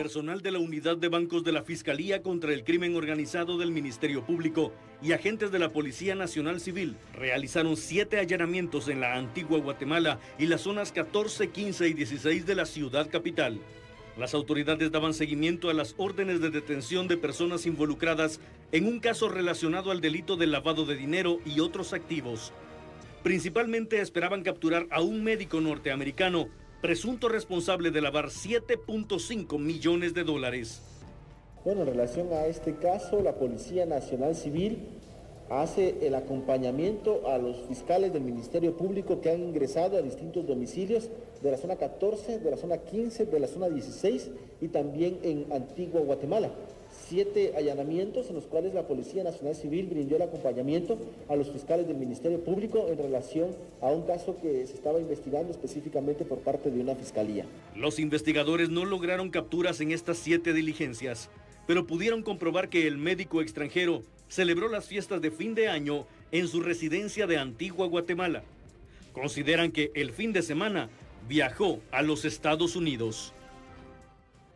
Personal de la Unidad de Bancos de la Fiscalía contra el Crimen Organizado del Ministerio Público y agentes de la Policía Nacional Civil realizaron siete allanamientos en la antigua Guatemala y las zonas 14, 15 y 16 de la ciudad capital. Las autoridades daban seguimiento a las órdenes de detención de personas involucradas en un caso relacionado al delito de lavado de dinero y otros activos. Principalmente esperaban capturar a un médico norteamericano presunto responsable de lavar 7.5 millones de dólares. Bueno, en relación a este caso, la Policía Nacional Civil hace el acompañamiento a los fiscales del Ministerio Público que han ingresado a distintos domicilios de la zona 14, de la zona 15, de la zona 16 y también en Antigua Guatemala siete allanamientos en los cuales la Policía Nacional Civil brindó el acompañamiento a los fiscales del Ministerio Público en relación a un caso que se estaba investigando específicamente por parte de una fiscalía. Los investigadores no lograron capturas en estas siete diligencias, pero pudieron comprobar que el médico extranjero celebró las fiestas de fin de año en su residencia de Antigua Guatemala. Consideran que el fin de semana viajó a los Estados Unidos.